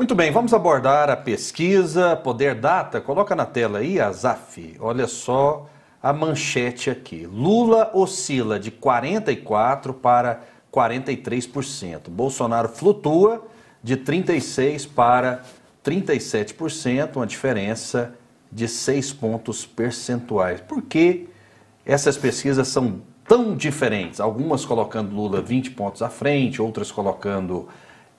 Muito bem, vamos abordar a pesquisa Poder Data. Coloca na tela aí a ZAF. Olha só a manchete aqui. Lula oscila de 44% para 43%. Bolsonaro flutua de 36% para 37%, uma diferença de 6 pontos percentuais. Por que essas pesquisas são tão diferentes? Algumas colocando Lula 20 pontos à frente, outras colocando.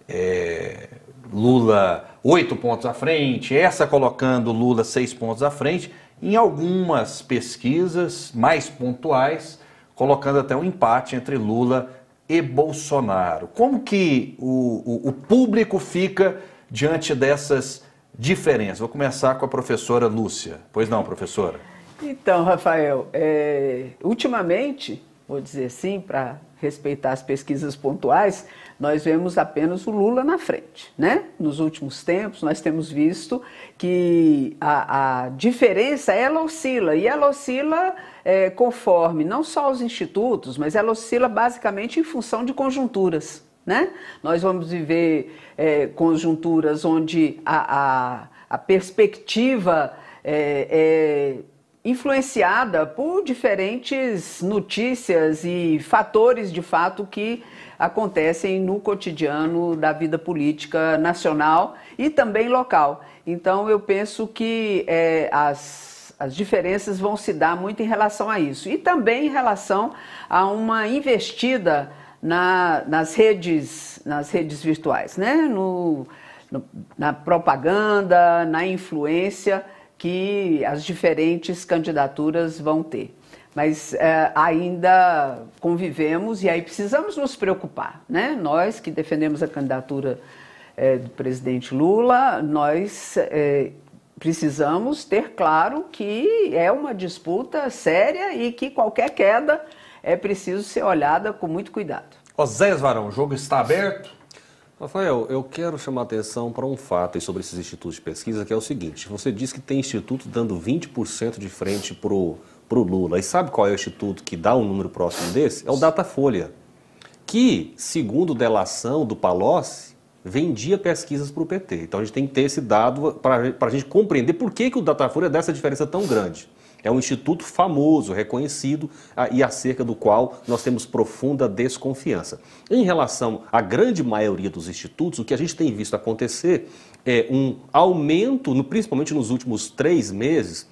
É Lula oito pontos à frente, essa colocando Lula seis pontos à frente, em algumas pesquisas mais pontuais, colocando até um empate entre Lula e Bolsonaro. Como que o, o, o público fica diante dessas diferenças? Vou começar com a professora Lúcia. Pois não, professora? Então, Rafael, é, ultimamente, vou dizer assim, para respeitar as pesquisas pontuais, nós vemos apenas o Lula na frente. Né? Nos últimos tempos, nós temos visto que a, a diferença ela oscila, e ela oscila é, conforme não só os institutos, mas ela oscila basicamente em função de conjunturas. Né? Nós vamos viver é, conjunturas onde a, a, a perspectiva é, é influenciada por diferentes notícias e fatores de fato que acontecem no cotidiano da vida política nacional e também local. Então eu penso que é, as, as diferenças vão se dar muito em relação a isso e também em relação a uma investida na, nas redes nas redes virtuais, né? no, no na propaganda, na influência que as diferentes candidaturas vão ter. Mas é, ainda convivemos e aí precisamos nos preocupar, né? Nós que defendemos a candidatura é, do presidente Lula, nós é, precisamos ter claro que é uma disputa séria e que qualquer queda é preciso ser olhada com muito cuidado. Oséias Varão, o jogo está aberto? Rafael, eu quero chamar a atenção para um fato sobre esses institutos de pesquisa, que é o seguinte: você diz que tem instituto dando 20% de frente para o Lula. E sabe qual é o instituto que dá um número próximo desse? É o Datafolha, que, segundo delação do Palocci, vendia pesquisas para o PT. Então a gente tem que ter esse dado para a gente compreender por que, que o Datafolha dá essa diferença tão grande. É um instituto famoso, reconhecido e acerca do qual nós temos profunda desconfiança. Em relação à grande maioria dos institutos, o que a gente tem visto acontecer é um aumento, principalmente nos últimos três meses,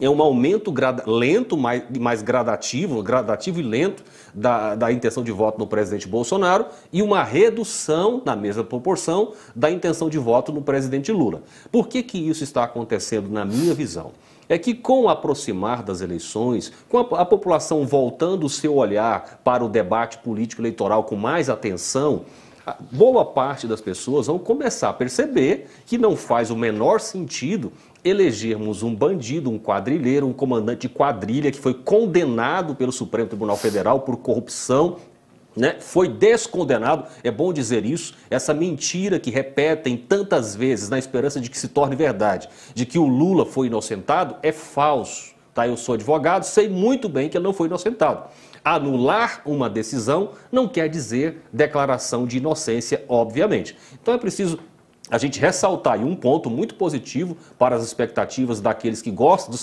é um aumento lento, mais, mais gradativo, gradativo e lento da, da intenção de voto no presidente Bolsonaro e uma redução, na mesma proporção, da intenção de voto no presidente Lula. Por que, que isso está acontecendo, na minha visão? é que com o aproximar das eleições, com a, a população voltando o seu olhar para o debate político eleitoral com mais atenção, boa parte das pessoas vão começar a perceber que não faz o menor sentido elegermos um bandido, um quadrilheiro, um comandante de quadrilha que foi condenado pelo Supremo Tribunal Federal por corrupção né, foi descondenado, é bom dizer isso, essa mentira que repetem tantas vezes na esperança de que se torne verdade, de que o Lula foi inocentado, é falso. Tá? Eu sou advogado, sei muito bem que ele não foi inocentado. Anular uma decisão não quer dizer declaração de inocência, obviamente. Então é preciso a gente ressaltar um ponto muito positivo para as expectativas daqueles que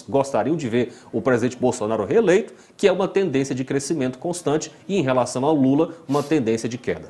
gostariam de ver o presidente Bolsonaro reeleito, que é uma tendência de crescimento constante e em relação ao Lula, uma tendência de queda.